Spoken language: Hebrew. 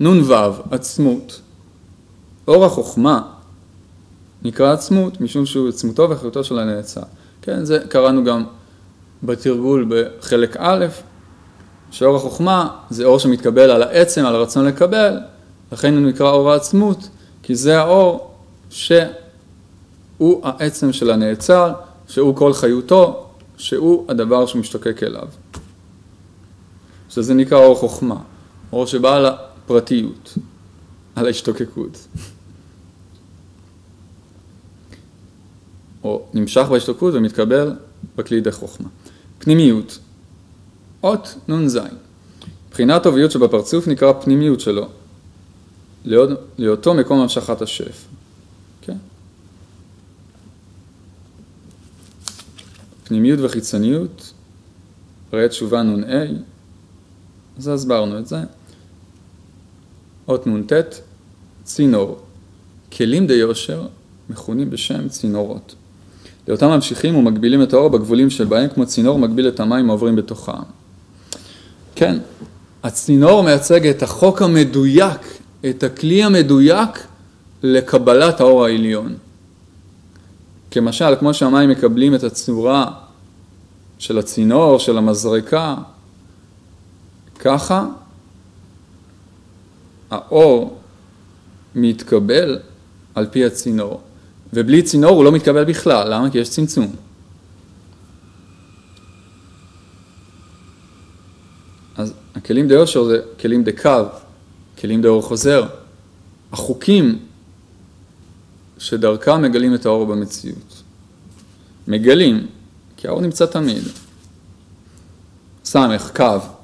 נ"ו, עצמות. אור החוכמה נקרא עצמות, משום שהוא עצמותו וחיותו של הנאצל. כן, זה קראנו גם בתרגול בחלק א', שאור החוכמה זה אור שמתקבל על העצם, על הרצון לקבל, לכן הוא נקרא אור העצמות, כי זה האור שהוא העצם של הנאצל, שהוא כל חיותו, שהוא הדבר שמשתוקק אליו. שזה נקרא אור חוכמה, אור שבא הפרטיות, על ההשתוקקות. או נמשך בהשתוקקות ומתקבל בכלי ידי חוכמה. פנימיות, אות נ"ז. מבחינת הטוביות שבפרצוף נקרא פנימיות שלו, להיותו מקום המשכת השף. כן? פנימיות וחיצוניות, ראה תשובה נ"א, אז הסברנו את זה. אות נ"ט, צינור. כלים די יושר מכונים בשם צינורות. לאותם ממשיכים ומגבילים את האור בגבולים שבהם כמו צינור מגביל את המים העוברים בתוכם. כן, הצינור מייצג את החוק המדויק, את הכלי המדויק לקבלת האור העליון. כמשל, כמו שהמים מקבלים את הצורה של הצינור, של המזרקה, ככה האור מתקבל על פי הצינור. ובלי צינור הוא לא מתקבל בכלל, למה? כי יש צמצום. אז הכלים די יושר זה כלים די קו, כלים די אור חוזר. החוקים שדרכם מגלים את האור במציאות. מגלים, כי האור נמצא תמיד. סמך, קו.